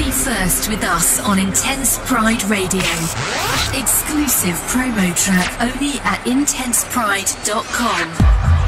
Be first with us on Intense Pride Radio. Exclusive promo track only at intensepride.com.